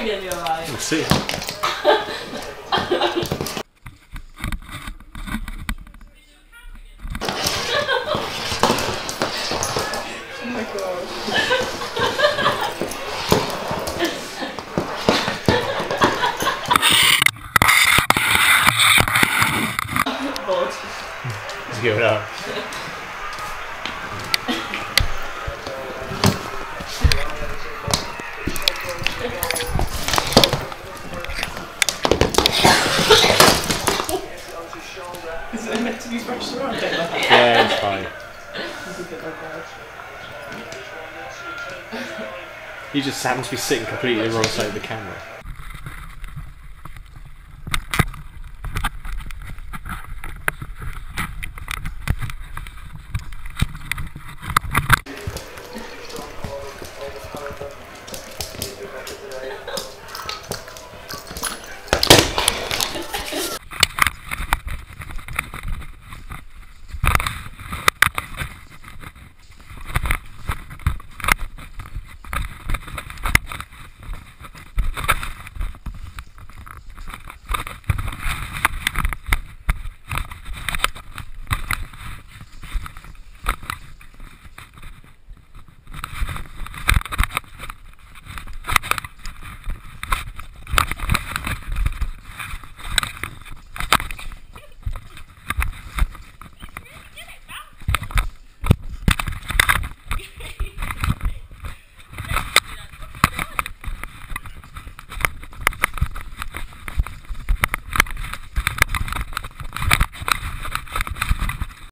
camera gonna be alright? We'll see. My god. Bored. Let's give it up. Is it brushed around? It. Yeah, it's fine. A. He just happens to be sitting completely wrong side of the camera.